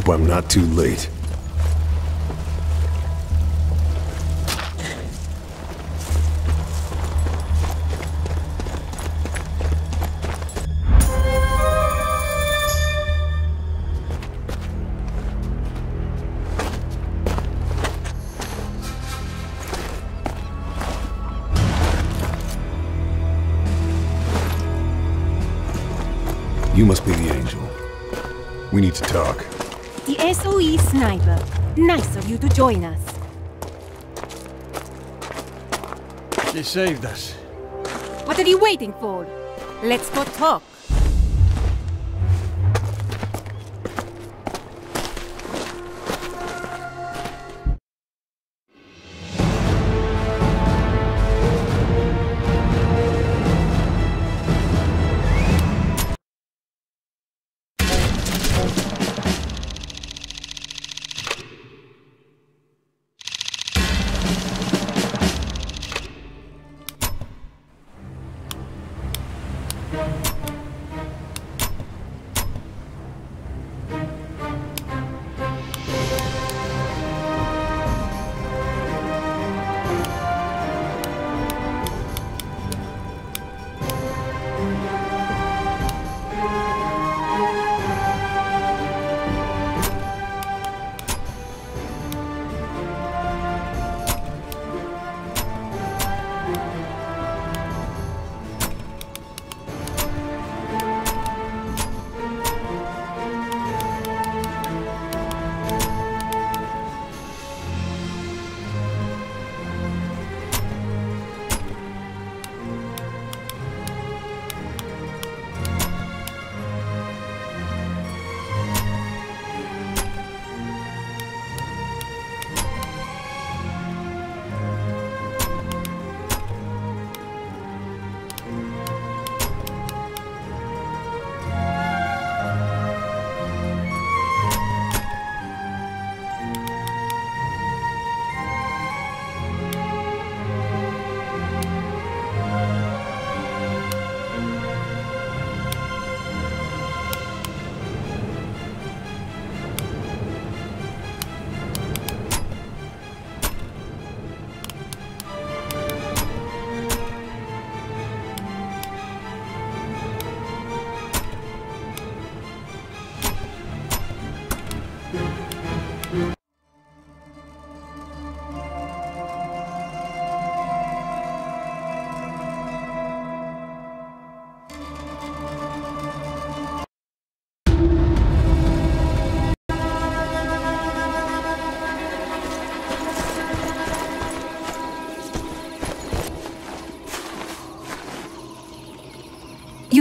Hope I'm not too late. You must be the angel. We need to talk. The SOE sniper. Nice of you to join us. She saved us. What are you waiting for? Let's go talk. You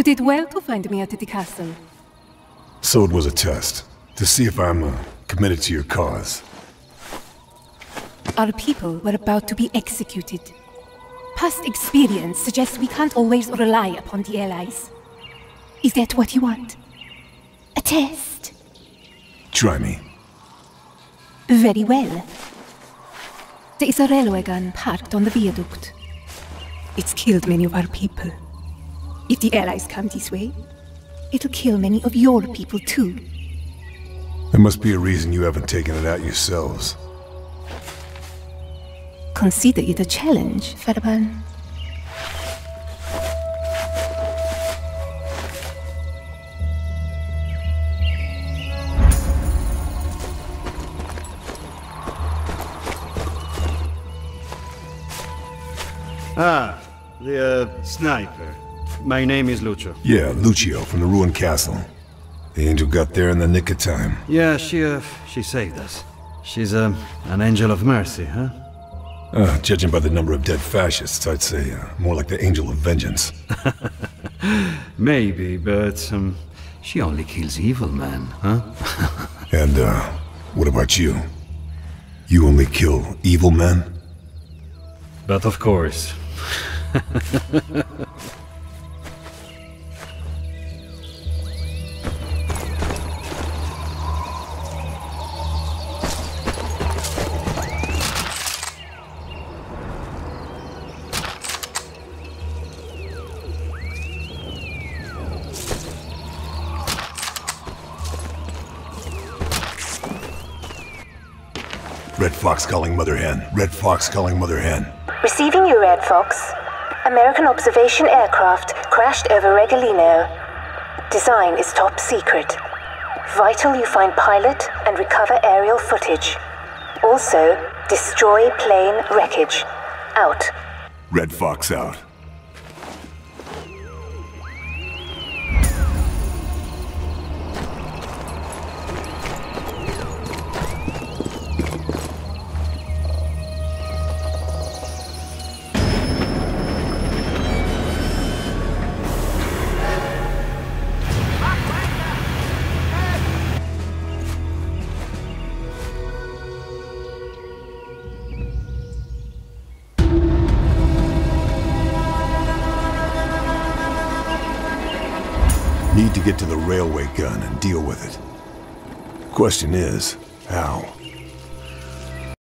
did well to find me at the castle. So it was a test. To see if I'm uh, committed to your cause. Our people were about to be executed. Past experience suggests we can't always rely upon the Allies. Is that what you want? A test? Try me. Very well. There is a railway gun parked on the viaduct. It's killed many of our people. If the Allies come this way, it'll kill many of your people too. There must be a reason you haven't taken it out yourselves. Consider it a challenge, Fairburne. Ah, the uh, sniper. My name is Lucio. Yeah, Lucio from the ruined castle. The angel got there in the nick of time. Yeah, she uh, she saved us. She's um, an angel of mercy, huh? Uh, judging by the number of dead fascists, I'd say uh, more like the angel of vengeance. Maybe, but um, she only kills evil men, huh? And, uh, what about you? You only kill evil men? but of course. Red Fox calling Mother Hen. Red Fox calling Mother Hen. Receiving you, Red Fox. American observation aircraft crashed over Regilino. Design is top secret. Vital you find pilot and recover aerial footage. Also, destroy plane wreckage. Out. Red Fox out. Need to get to the railway gun and deal with it. Question is, how?